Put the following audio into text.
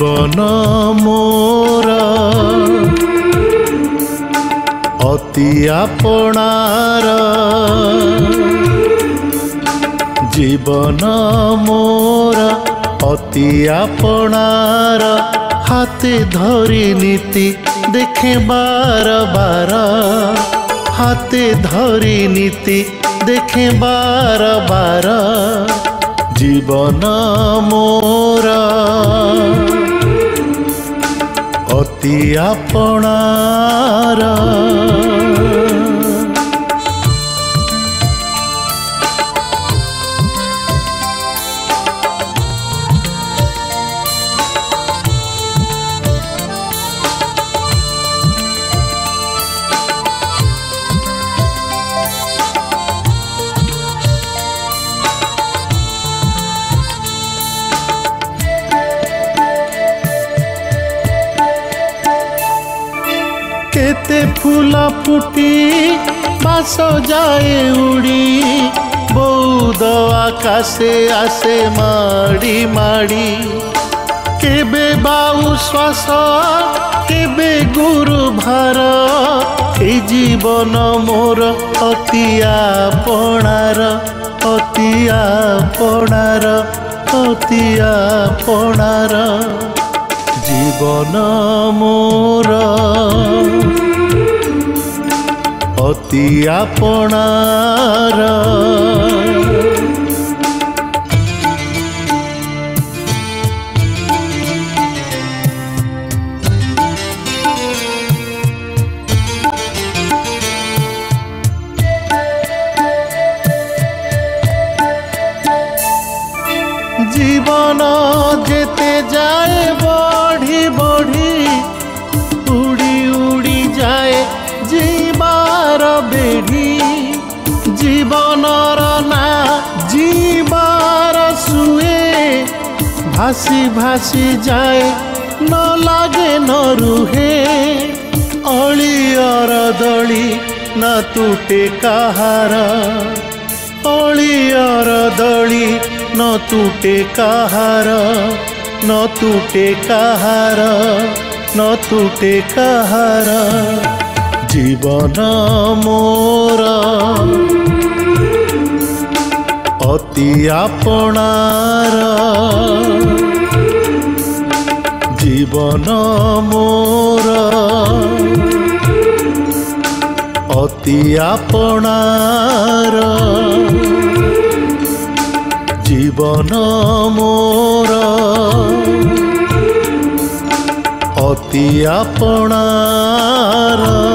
জীবন মোর অতি আপনার জীবন মোর অতি আপনার হাতে ধরি নীতি দেখে বার বার হাতে ধরি নীতি দেখে বার বার জীবন মোর প্রতি আপনার কেতে ফুলা ফুটি বাস যায় উড়ি বৌদ আকাশে আসে মাড়ি মাড়ি কেবে বাউ শ্বাস কেবে গুরু ভার এই জীবন মোর অতি আপনার অতি আপনার অতি আপনার জীবন মোর অতি আপনার জীবন যেতে যাইব জীবনর না জীবার শুয়ে ভাসি ভাসি যায় ন লাগে ন রুহে অলিয়র দলি না তুটে কাহার অলিয়র দলি ন তুটে কাহার ন তুটে কাহার ন তুটে কাহার জীবন মোরা অতি আপনার জীবন মোর অতি আপনার জীবন মোর অতি আপনার